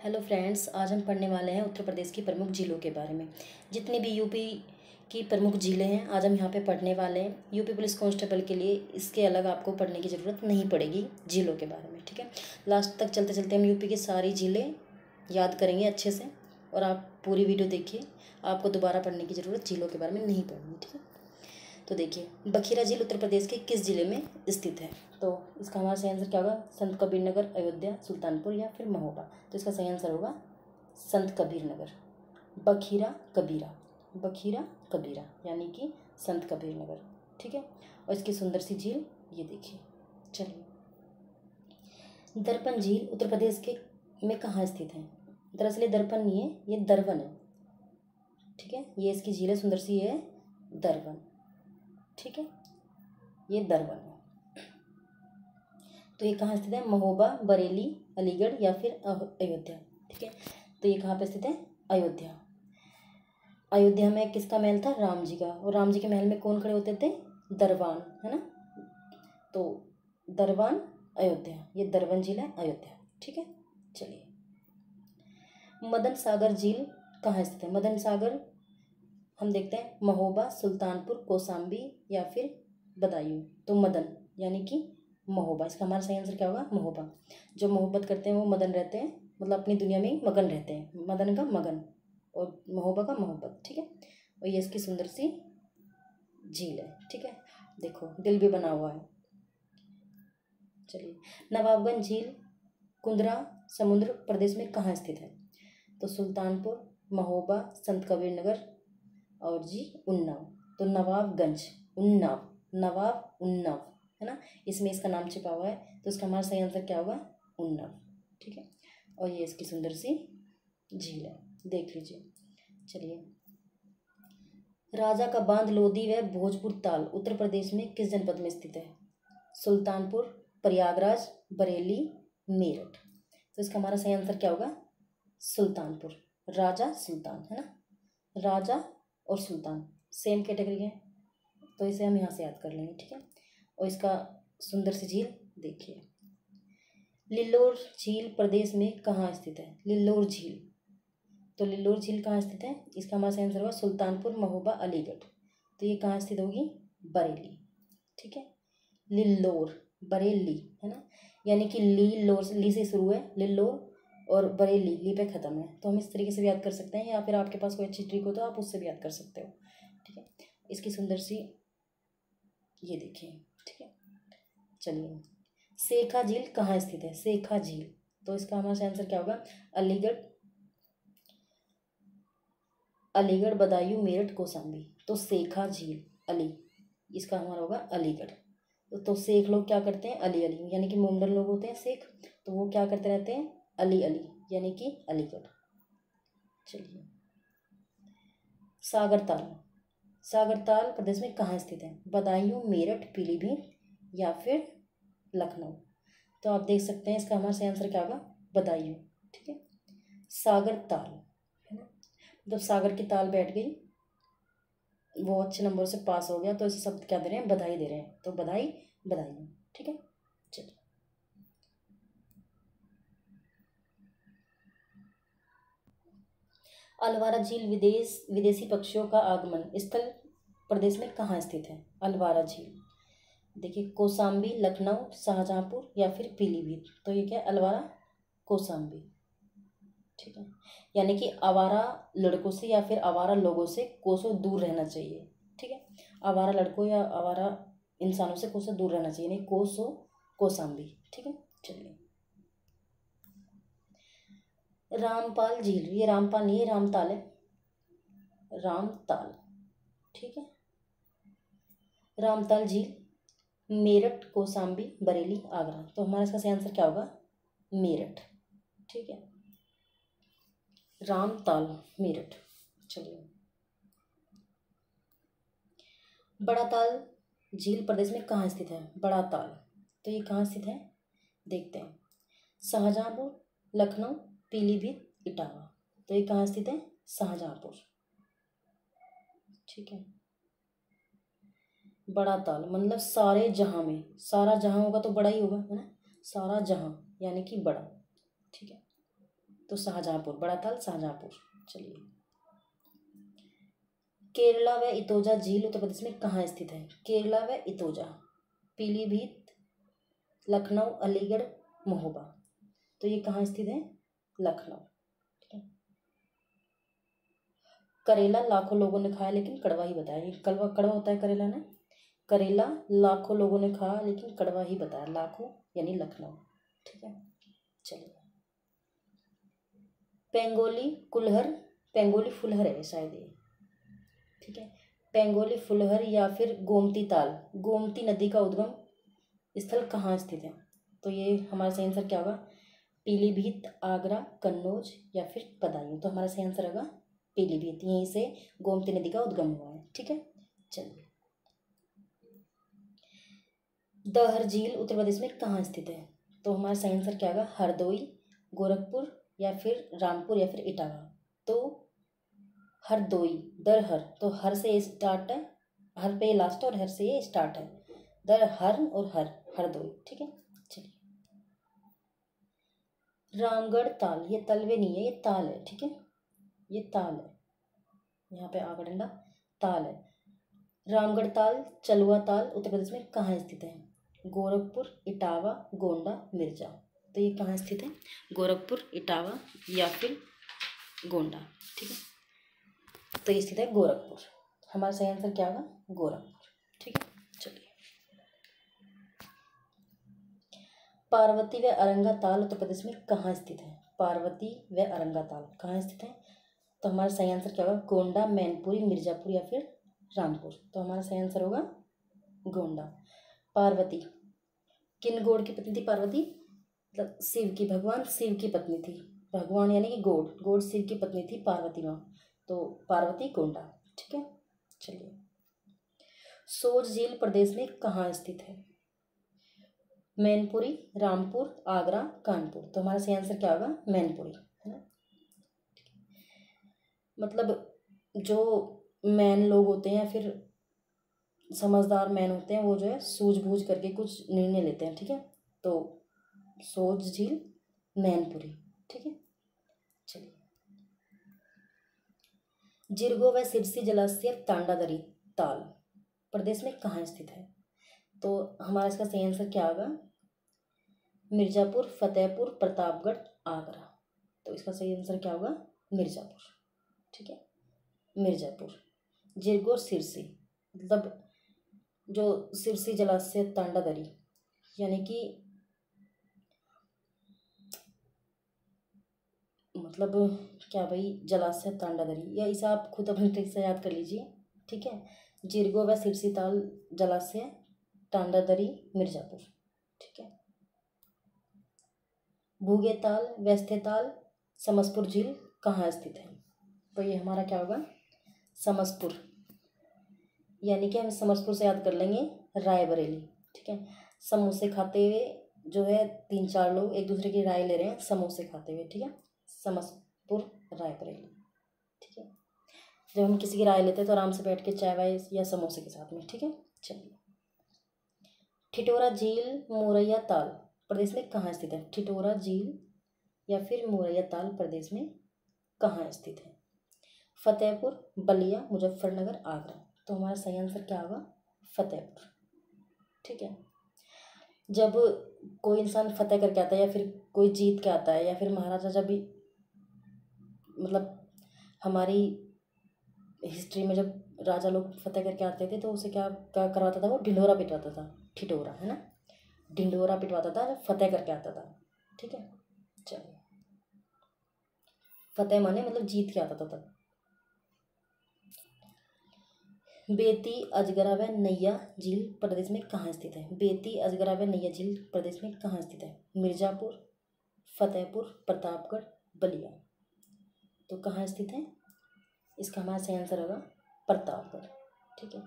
Hello friends, आज हम पढ़ने वाले हैं उत्तर प्रदेश की प्रमुख झीलों के बारे में। जितनी भी यूपी की प्रमुख झीलें हैं, आज हम यहाँ पे पढ़ने वाले हैं। यूपी पुलिस कांस्टेबल के लिए इसके अलग आपको पढ़ने की ज़रूरत नहीं पड़ेगी झीलों के बारे में, ठीक है? लास्ट तक चलते चलते हम यूपी की सारी झीलें याद करेंगे अच्छे से और आप पूरी वीडियो देखिए। आपको दोबारा पढ़ने की ज़रूरत झीलों के बारे में नहीं पढ़नी ठीक है? तो देखिए, बखीरा झील उत्तर प्रदेश के किस ज़िले में स्थित है? तो इसका हमारा सही आंसर क्या होगा? संत कबीर नगर अयोध्या, सुल्तानपुर या फिर महोबा? तो इसका सही आंसर होगा संत कबीर नगर बखीरा कबीरा। बखीरा कबीरा, यानी कि संत कबीर नगर ठीक है? और इसकी सुंदर सी झील, ये देखिए। चलिए। दर्पण झील उत्तर प्रदेश के में कहाँ स्थित है? दरअसल ये दर्पण नहीं है, ये दरवन है। ठीक है? ये इसकी झील है, सुंदर सी है दरवन। ठीक है? ये दरवन है तो ये कहाँ स्थित है? महोबा, बरेली, अलीगढ़ या फिर अयोध्या। ठीक है? तो ये कहाँ पे स्थित है? अयोध्या। अयोध्या में किसका महल था? राम जी का। और राम जी के महल में कौन खड़े होते थे? दरबान, है ना? तो दरबान, अयोध्या। ये दरवन झील है, अयोध्या। ठीक है? चलिए। मदन सागर झील कहाँ स्थित है? मदन सागर हम देखते हैं, महोबा, सुल्तानपुर, कोसाम्बी या फिर बदायूं। तो मदन, यानी कि महोबा। इसका हमारा सही आंसर क्या होगा? महोबा। जो मोहब्बत करते हैं, वो मदन रहते हैं मतलब अपनी दुनिया में मगन रहते हैं। मदन का मगन और महोबा का मोहब्बत, ठीक है? और ये इसकी सुंदर सी झील है, ठीक है? देखो, दिल भी बना हुआ है। चलिए, नवाबगंज झील, कुंदरा समुद्र प्रदेश में कहाँ स्थित है? तो सुल्तानपुर, महोबा संत कबीर नगर और जी उन्नाव तो नवाबगंज, उन्नाव, नवाब उन्नाव, है ना? इसमें इसका नाम छिपा हुआ है तो इसका हमारा सही आंसर क्या होगा? उन्नाव, ठीक है? और ये इसकी सुंदर सी झील है, देख लीजिए। चलिए। राजा का बाँध लोधी व भोजपुर ताल, उत्तर प्रदेश में किस जनपद में स्थित है? सुल्तानपुर, प्रयागराज, बरेली, मेरठ। तो इसका हमारा सही आंसर क्या होगा? सुल्तानपुर, राजा सुल्तान, है ना? राजा और सुल्तान। सेम कैटेगरी है। तो इसे हम यहाँ से याद कर लेंगे, ठीक है? और इसका सुंदर सी झील देखिए। लिल्लोर झील प्रदेश में कहाँ स्थित है? लिल्लोर झील। तो लिल्लोर झील कहाँ स्थित है? इसका हमारा सही आंसर होगा सुल्तानपुर, महोबा, अलीगढ़। तो ये कहाँ स्थित होगी? बरेली, ठीक है? लिल्लोर, बरेली, है ना? यानी कि ली, लोर, ली से शुरू है, लिल्लोर और बरेली ली पे ख़त्म है। तो हम इस तरीके से भी याद कर सकते हैं या फिर आपके पास कोई अच्छी ट्रिक हो तो आप उससे भी याद कर सकते हो। ठीक है? इसकी सुंदर सी ये देखिए। ठीक है? चलिए। सेखा झील कहाँ स्थित है? सेखा झील। तो इसका हमारा आंसर क्या होगा? अलीगढ़। अलीगढ़ बदायूं मेरठ कौसाम्बी तो सेखा झील अली। इसका हमारा होगा अलीगढ़। तो, सेख लोग क्या करते हैं? अली अली। यानी कि मोमडन लोग होते हैं सेख। तो वो क्या करते रहते हैं? अली अली, यानी कि अलीगढ़। चलिए। सागरताल सागरताल प्रदेश में कहाँ स्थित है? बदायूं, मेरठ, पीलीभीत या फिर लखनऊ? तो आप देख सकते हैं इसका हमारा सही आंसर क्या होगा? बदायूं, ठीक है? सागर ताल, है ना? मतलब सागर की ताल बैठ गई। वो अच्छे नंबर से पास हो गया तो इसे शब्द क्या दे रहे हैं? बधाई दे रहे हैं। तो बधाई बधाई ठीक है चलिए अलवारा झील विदेश, विदेशी पक्षियों का आगमन। स्थल प्रदेश में कहाँ स्थित है? अलवारा झील। देखिए, कोसाम्बी, लखनऊ, शाहजहाँपुर या फिर पीलीभीत। तो ये क्या है? अलवारा, कोसाम्बी। ठीक है? यानी कि आवारा लड़कों से या फिर आवारा लोगों से कोसों दूर रहना चाहिए। ठीक है? आवारा लड़कों या आवारा इंसानों से कोसों दूर रहना चाहिए नहीं कोसो कोसाम्बी। ठीक है? चलिए। रामपाल झील। ये रामपाल नहीं है रामताल है। रामताल। ठीक है? रामताल झील, मेरठ, कोसाम्बी, बरेली, आगरा। तो हमारा इसका सही आंसर क्या होगा? मेरठ। ठीक है? रामताल, मेरठ। चलिए। बड़ा ताल झील प्रदेश में कहाँ स्थित है? बड़ा ताल तो ये कहाँ स्थित है? देखते हैं। शाहजहाँपुर, लखनऊ पीलीभीत इटावा। तो ये कहाँ स्थित है? शाहजहाँपुर। ठीक है। बड़ा ताल मतलब सारे जहाँ में। सारा जहाँ होगा तो बड़ा ही होगा, है ना? सारा जहाँ, यानी कि बड़ा। ठीक है। तो शाहजहाँपुर, बड़ा ताल शाहजहाँपुर। चलिए। केरला व इतोजा झील उत्तर प्रदेश में कहाँ स्थित है? केरला व इतोजा, पीलीभीत, लखनऊ, अलीगढ़, महोबा। तो ये कहाँ स्थित है? लखनऊ। करेला लाखों लोगों ने खाया, लेकिन कड़वा ही बताया। कड़वा कड़वा होता है करेला ना? करेला लाखों लोगों ने खाया, लेकिन कड़वा ही बताया। लाखों, यानी लखनऊ। ठीक है? चलिए। पेंगोली कुल्हर, पेंगोली फुलहर है शायद ये। ठीक है? पेंगोली फुलहर या फिर गोमती ताल। गोमती नदी का उद्गम स्थल कहाँ स्थित है? तो ये हमारा सही आंसर क्या होगा? पीलीभीत, आगरा, कन्नौज या फिर बदायूं। तो हमारा सही आंसर होगा पीलीभीत। यहीं से गोमती नदी का उद्गम हुआ है, ठीक है? चलिए दहर झील उत्तर प्रदेश में कहाँ स्थित है? तो हमारा सही आंसर क्या होगा? हरदोई, गोरखपुर या फिर रामपुर या फिर इटावा। तो हरदोई, दरहर। तो हर से स्टार्ट है, हर पे लास्ट और हर से ये स्टार्ट है। दर हर और हर, हरदोई, ठीक है? रामगढ़ ताल, ये तलवे नहीं है, ये ताल है, ठीक है? ये ताल है। यहाँ पे आगा डंडा ताल है। रामगढ़ ताल, चलुआ ताल, उत्तर प्रदेश में कहाँ स्थित है? गोरखपुर, इटावा, गोंडा, मिर्ज़ा। तो ये कहाँ स्थित है? गोरखपुर, इटावा या फिर गोंडा, ठीक है? तो ये स्थित है गोरखपुर। हमारा सही आंसर क्या होगा? गोरखपुर, ठीक है चलिए पार्वती व अरंगा ताल उत्तर प्रदेश में कहाँ स्थित है? पार्वती व अरंगा ताल कहाँ स्थित है? तो हमारा सही आंसर क्या होगा? गोंडा, मैनपुरी, मिर्जापुर या फिर रामपुर। तो हमारा सही आंसर होगा गोंडा। पार्वती। किन गोड़ की पत्नी थी पार्वती? मतलब शिव की भगवान, शिव की पत्नी थी। भगवान यानी कि गोड़ गोड़ शिव की पत्नी थी पार्वती माँ। तो पार्वती गोंडा। ठीक है? चलिए। सोज झील प्रदेश में कहाँ स्थित है? मैनपुरी, रामपुर, आगरा, कानपुर। तो हमारा सही आंसर क्या होगा? मैनपुरी, है ना? मतलब जो मैन लोग होते हैं फिर समझदार मैन होते हैं, वो जो है सूझबूझ करके कुछ निर्णय लेते हैं, ठीक है? तो सोच झील मैनपुरी, ठीक है? चलिए। जिरगो व सिरसी जलाशय तांडादरी, ताल। प्रदेश में कहाँ स्थित है? तो हमारा इसका सही आंसर क्या होगा? मिर्ज़ापुर, फतेहपुर, प्रतापगढ़, आगरा। तो इसका सही आंसर क्या होगा? मिर्ज़ापुर। ठीक है? मिर्ज़ापुर। जिरगो सिरसी। मतलब जो सिरसी, जलाशय तांडा दरी यानी कि मतलब क्या भाई? जलाशय तांडादरी या इसे आप खुद अपनी ट्रिक से याद कर लीजिए। ठीक है? जिरगो व सिरसी ताल, जलाशय तांडादरी मिर्ज़ापुर ठीक है भूगे ताल, व्यस्थे ताल, समसपुर झील कहाँ स्थित है? तो ये हमारा क्या होगा? समसपुर। यानी कि हम समसपुर से याद कर लेंगे रायबरेली, ठीक है? समोसे खाते हुए जो है तीन चार लोग एक दूसरे की राय ले रहे हैं समोसे खाते हुए, ठीक है? समसपुर, रायबरेली, ठीक है? जब हम किसी की राय लेते हैं तो आराम से बैठ के चाय वाय या समोसे के साथ में, ठीक है? चलिए। ठिठोरा झील, मोरैया ताल। प्रदेश में कहाँ स्थित है? ठिठोरा झील या फिर मोरैया ताल प्रदेश में कहाँ स्थित है? फतेहपुर, बलिया, मुजफ्फरनगर, आगरा। तो हमारा सही आंसर क्या होगा? फतेहपुर। ठीक है? जब कोई इंसान फतेह करके आता है या फिर कोई जीत के आता है या फिर महाराजा जब भी मतलब हमारी हिस्ट्री में जब राजा लोग फतेह करके आते थे तो उसे क्या क्या करवाता था? वो ढिंडोरा पिटवाता था। ठिठोरा, है ना? ढिंडोरा पिटवाता था, फतेह करके आता था। ठीक है? चलिए फतेह माने मतलब जीत के आता था तब। बेती अजगरा व नैया झील प्रदेश में कहाँ स्थित है? बेती अजगरा व नैया झील प्रदेश में कहाँ स्थित है? मिर्ज़ापुर, फतेहपुर, प्रतापगढ़, बलिया। तो कहाँ स्थित है? इसका हमारा सही आंसर होगा, प्रतापगढ़। ठीक है?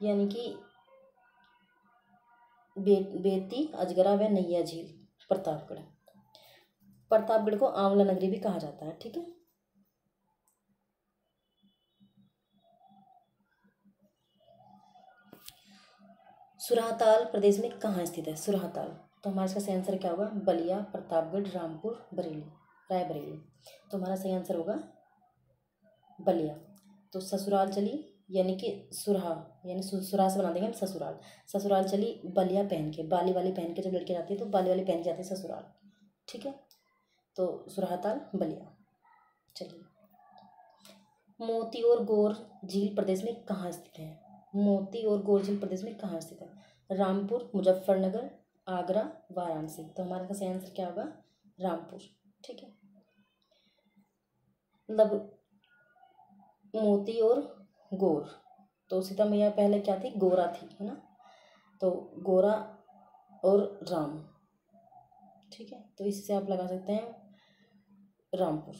यानी कि बे, बेती, अजगरा व नैया झील, प्रतापगढ़। प्रतापगढ़ को आंवला नगरी भी कहा जाता है, ठीक है? सुरहताल प्रदेश में कहाँ स्थित है? सुरहताल। तो हमारा इसका सही आंसर क्या होगा? बलिया, प्रतापगढ़, रामपुर, बरेली, रायबरेली। तो हमारा सही आंसर होगा बलिया। तो ससुराल चली यानी कि सुरहा, यानी सुरहा से बना देंगे हम ससुराल। ससुराल चली बलिया पहन के, बाली वाली पहन के जब लड़की जाती है तो बाली वाली पहन के जाती है ससुराल। ठीक है? तो सुरहाताल बलिया। चलिए। मोती और गोर झील प्रदेश में कहाँ स्थित है? मोती और गोर झील प्रदेश में कहाँ स्थित है? रामपुर, मुजफ्फरनगर, आगरा, वाराणसी। तो हमारा सही आंसर क्या होगा? रामपुर। ठीक है? मतलब मोती और गोर। तो सीता मैया पहले क्या थी? गोरा थी, है ना? तो गोरा और राम, ठीक है? तो इससे आप लगा सकते हैं रामपुर।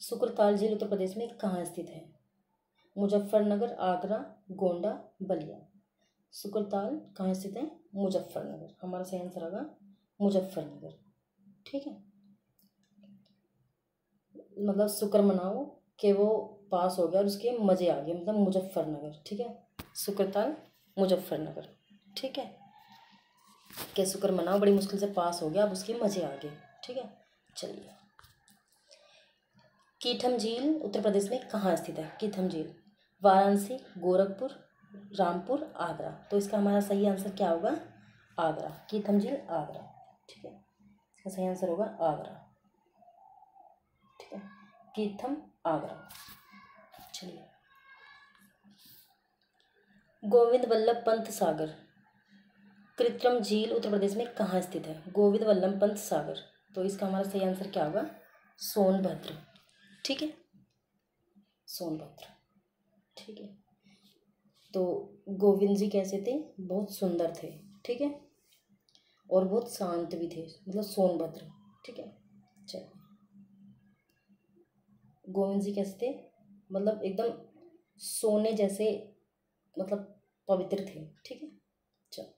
शुक्रताल झील उत्तर प्रदेश में कहाँ स्थित है? मुजफ्फरनगर, आगरा, गोंडा, बलिया। शुक्रताल कहाँ स्थित है? मुजफ्फरनगर। हमारा सही आंसर होगा मुजफ्फरनगर, ठीक है? मतलब शुक्र मनाओ कि वो पास हो गया और उसके मज़े आ गए मतलब मुजफ्फरनगर, ठीक है? शुक्रताल, मुजफ्फरनगर, ठीक है? कि शुक्र मनाओ, बड़ी मुश्किल से पास हो गया, अब उसके मज़े आ गए, ठीक है? चलिए। कीठम झील, उत्तर प्रदेश में कहाँ स्थित है? कीठम झील, वाराणसी, गोरखपुर, रामपुर, आगरा। तो इसका हमारा सही आंसर क्या होगा? आगरा कीथम झील, आगरा, ठीक है? इसका सही आंसर होगा आगरा। ठीक है। कीथम आगरा। चलिए। गोविंद वल्लभ पंत सागर। कृत्रिम झील उत्तर प्रदेश में कहाँ स्थित है? गोविंद वल्लभ पंत सागर। तो इसका हमारा सही आंसर क्या होगा? सोनभद्र। ठीक है? सोनभद्र। ठीक है। तो गोविंद जी कैसे थे? बहुत सुंदर थे। ठीक है? और बहुत शांत भी थे। मतलब सोनभद्र। ठीक है? चल गोविंद जी कैसे थे? मतलब एकदम सोने जैसे मतलब पवित्र थे, ठीक है? चलो।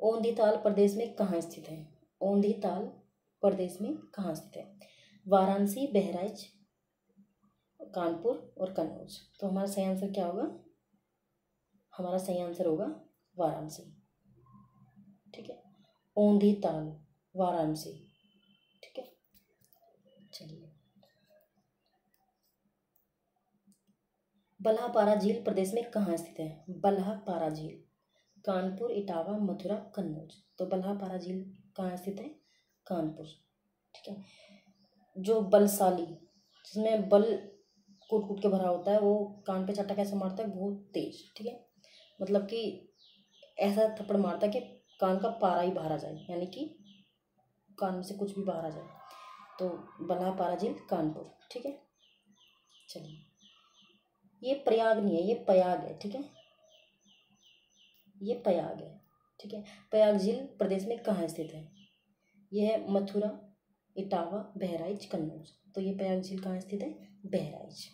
ओंधी ताल प्रदेश में कहाँ स्थित है? ओंधी ताल प्रदेश में कहाँ स्थित है? वाराणसी, बहराइच, कानपुर और कन्नौज। तो हमारा सही आंसर क्या होगा? हमारा सही आंसर होगा वाराणसी। ठीक है? ओंधी ताल, वाराणसी ठीक है चलिए बल्हापारा झील प्रदेश में कहाँ स्थित है? बल्हापारा झील, कानपुर, इटावा, मथुरा, कन्नौज। तो बल्हापारा झील कहाँ स्थित है? कानपुर, ठीक है? जो बलशाली, जिसमें बल कूट कूट के भरा होता है, वो कान पे चट्टा कैसे मारता है? बहुत तेज, ठीक है? मतलब कि ऐसा थप्पड़ मारता है कि कान का पारा ही बाहर आ जाए, यानी कि कान से कुछ भी बाहर आ जाए। तो बल्हा पारा झील कानपुर, ठीक है? चलिए। ये प्रयाग नहीं है, ये पयाग है, ठीक है? ये पयाग है, ठीक है? पयाग झील प्रदेश में कहाँ स्थित है? यह है मथुरा, इटावा, बहराइच, कन्नौज। तो ये प्रयाग झील कहाँ स्थित है? बहराइच,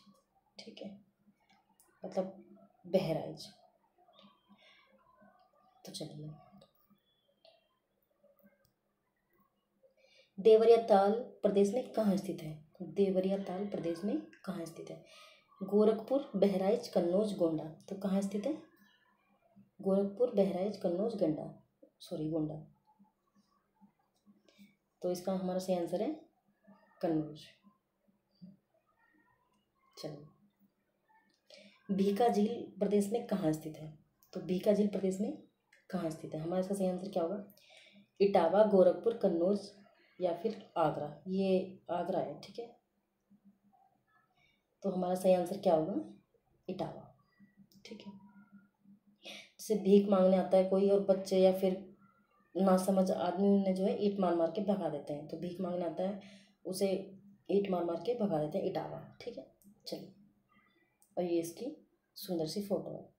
ठीक है? मतलब बहराइच। तो चलिए। देवरिया ताल प्रदेश में कहाँ स्थित है? देवरिया ताल प्रदेश में कहाँ स्थित है? गोरखपुर, बहराइच, कन्नौज, गोंडा। तो कहाँ स्थित है? गोरखपुर, बहराइच, कन्नौज, गंडा। सॉरी गोंडा। तो इसका हमारा सही आंसर है कन्नौज। चलिए भीका झील प्रदेश में कहाँ स्थित है? तो भीका झील प्रदेश में कहाँ स्थित है? हमारा इसका सही आंसर क्या होगा? इटावा, गोरखपुर, कन्नौज या फिर आगरा। ये आगरा है, ठीक है? तो हमारा सही आंसर क्या होगा? इटावा। ठीक है। जैसे भीख मांगने आता है कोई और बच्चे या फिर ना समझ आदमी ने जो है ईट मार मार के भगा देते हैं। तो भीख मांगने आता है, उसे ईट मार मार के भगा देते हैं इटावा। ठीक है? चलिए। और ये इसकी सुंदर सी फ़ोटो है।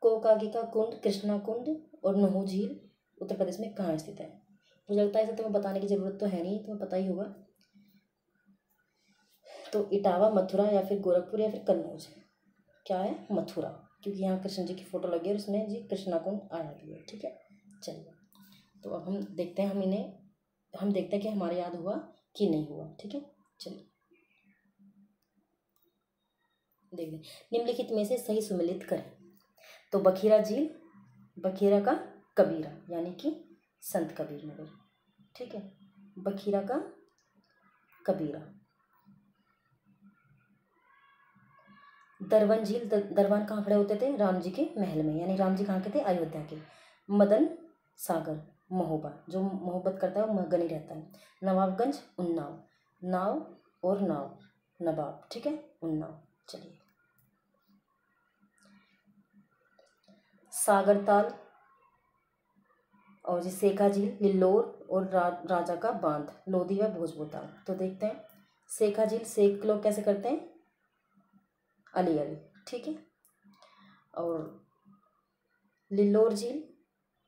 कोकागी का कुंड, कृष्णा कुंड और नहू झील उत्तर प्रदेश में कहाँ स्थित है? मुझे लगता है इसे तुम्हें बताने की ज़रूरत तो है नहीं, तुम्हें पता ही होगा। तो इटावा, मथुरा या फिर गोरखपुर या फिर कन्नौज क्या है? मथुरा। क्योंकि यहाँ कृष्ण जी की फ़ोटो लगी है और उसमें जी कृष्णा कुंड आया भी है, ठीक है? चलिए। तो अब हम देखते हैं, हम इन्हें, हम देखते हैं कि हमारे याद हुआ कि नहीं हुआ, ठीक है? चलिए। देखिए निम्नलिखित में से सही सुमिलित करें। तो बखीरा झील, बखीरा का कबीरा, यानी कि संत कबीर नगर, ठीक है? बखीरा का कबीरा। दरवन झील दरवान कहाँ खड़े होते थे? राम जी के महल में यानी राम जी कहाँ के थे? अयोध्या के मदन सागर महोबा जो मोहब्बत करता है वो मगनी रहता है। नवाबगंज उन्नाव नाव और नाव नवाब ठीक है? उन्नाव चलिए। सागर ताल और जी सेखा झील लिल्लोर और रा, राजा का बाँध लोधी व भोजपुर ताल तो देखते हैं। सेखा झील सेख लोग कैसे करते हैं? अली ठीक है? और लिल्लोर झील,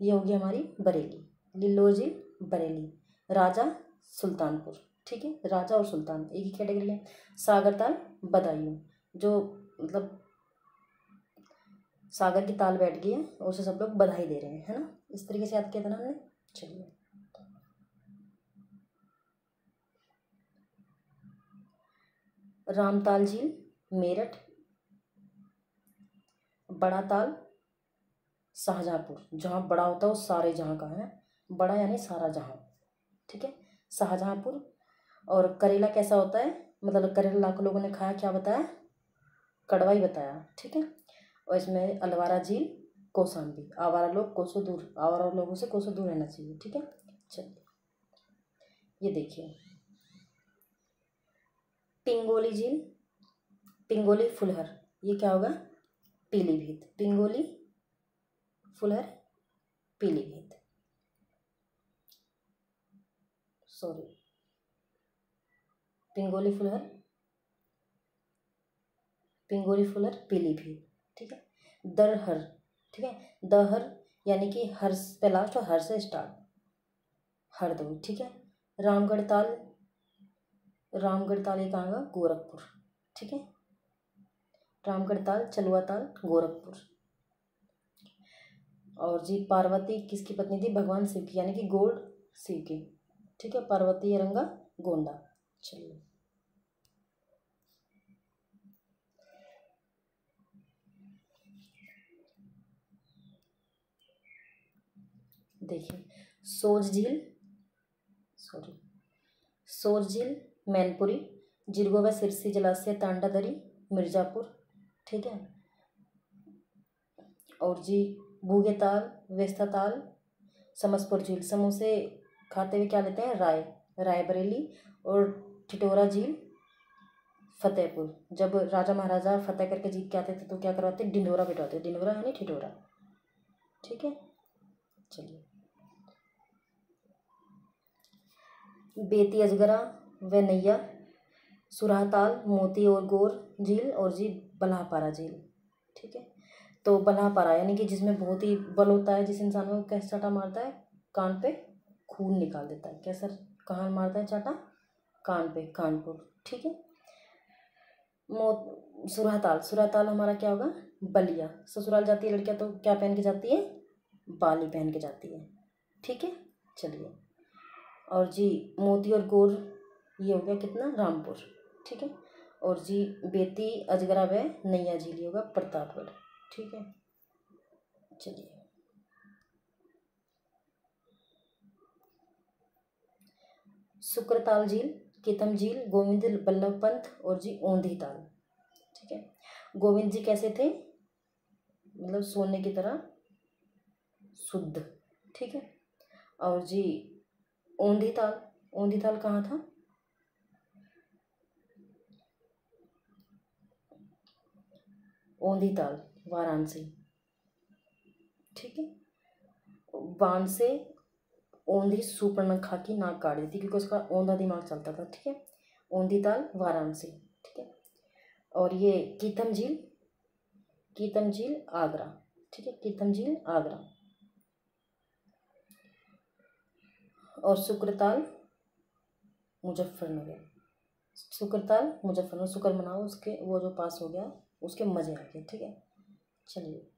ये होगी हमारी बरेली। लिल्लोर झील, बरेली। राजा सुल्तानपुर, ठीक है? राजा और सुल्तान, एक ही कैटेगरी है। सागरताल बदायूं, जो मतलब सागर की ताल बैठ गई है और उसे सब लोग बधाई दे रहे हैं, है ना? इस तरीके से याद किया था ना हमने? चलिए। रामताल झील, मेरठ बड़ा ताल, शाहजहाँपुर। जहाँ बड़ा होता है, वो सारे जहाँ का है। बड़ा यानी सारा जहाँ। ठीक है? शाहजहाँपुर। और करेला कैसा होता है? मतलब करेला लाखों लोगों ने खाया, क्या बताया? कड़वा ही बताया। ठीक है? और इसमें अलवारा झील कौशाम्बी आवारा लोग कोसों दूर, आवारा लोगों से कोसों दूर रहना चाहिए। ठीक है? चलिए। ये देखिए। पिंगोली झील, पिंगोली फुलहर। ये क्या होगा? पीलीभीत। पिंगोली फुलहर पीलीभीत। सॉरी पिंगोली फुलहर पिंगोली फुलहर पीलीभीत। ठीक है? दरहर। ठीक है? दहर यानी कि हर पे लास्ट और हर से स्टार्ट हर दो ठीक है? रामगढ़ ताल रामगढ़ ताल ये कहाँ का गोरखपुर। ठीक है? रामगढ़ ताल चलुआ ताल, गोरखपुर। और जी, पार्वती किसकी पत्नी थी? भगवान शिव की, यानी कि गोल्ड शिव की। ठीक है, पार्वती रंगा गोंडा। चलिए देखिए सोज झील सॉरी सोज झील मैनपुरी जिरगो व सिरसी, जलाशय तांडादरी मिर्ज़ापुर ठीक है? और जी, भूगे ताल, वेस्ता ताल, समसपुर झील। समोसे खाते हुए क्या लेते हैं? राय राय बरेली और ठिठोरा झील, फतेहपुर। जब राजा महाराजा फतेह करके जीत के आते थे तो क्या करवाते डिंडोरा बिठवाते डिंडोरा यानी ठिठोरा। ठीक है? चलिए। बेती अजगरा व नैया सुराहताल, मोती और गोर झील और जी बल्हापारा झील, ठीक है? तो बल्हापारा यानी कि जिसमें बहुत ही बल होता है, जिस इंसान को कैसे चाटा मारता है, कान पे खून निकाल देता है। कैसा कहाँ मारता है चाटा? कान पे, कानपुर, ठीक है? मो, सुराहताल सुराहताल हमारा क्या होगा? बलिया। ससुराल जाती है, लड़कियाँ तो क्या पहन के जाती है? बाली पहन के जाती है, ठीक है? चलिए। और जी, मोती और गोर, ये हो गया कितना? रामपुर। ठीक है? और जी बेती अजगरा व नैया झील होगा प्रतापगढ़ ठीक है? चलिए। शुक्रताल झील केतम झील, गोविंद बल्लभ पंत और जी ओंधी ताल। ठीक है? गोविंद जी कैसे थे? मतलब सोने की तरह शुद्ध। ठीक है? और जी ओंधी ताल ओंधी ताल कहाँ था? ओंधी ताल वाराणसी। ठीक है? बाण से ओंधी सुपर्णखा की नाक काट दी थी क्योंकि उसका ओंधा दिमाग चलता था, ठीक है? ओंधी ताल वाराणसी, ठीक है? और ये कीतम झील कीतम झील, आगरा, ठीक है? कीतम झील, आगरा। और शुक्रताल, मुजफ्फरनगर। शुक्रताल, मुजफ्फरनगर शुक्र मनाओ उसके वो जो पास हो गया उसके मज़े आ गए ठीक है? चलिए।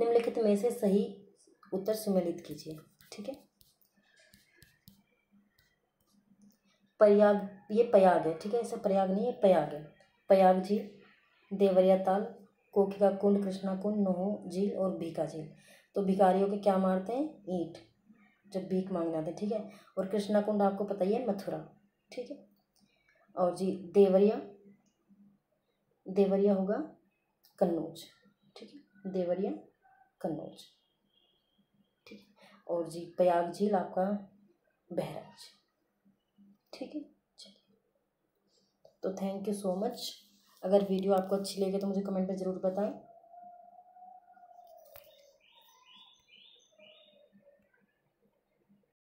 निम्नलिखित में से सही उत्तर सुमेलित कीजिए, ठीक है? प्रयाग, ये प्रयाग है, ठीक है? ऐसा प्रयाग नहीं है, प्रयाग है। प्रयाग झील, देवरिया ताल, कोकिका कुंड, कृष्णा कुंड, नोहो झील और भीका झील। तो भिखारियों के क्या मारते हैं? ईट, जब भीख मांगने आते ठीक है? और कृष्णा कुंड आपको पता ही है, मथुरा, ठीक है? और जी, देवरिया देवरिया होगा कन्नौज। ठीक है? देवरिया, कन्नौज। ठीक है? और जी, प्रयाग झील आपका बहराइच। ठीक है? चलिए। तो थैंक यू सो मच अगर वीडियो आपको अच्छी लगे तो मुझे कमेंट में ज़रूर बताएँ।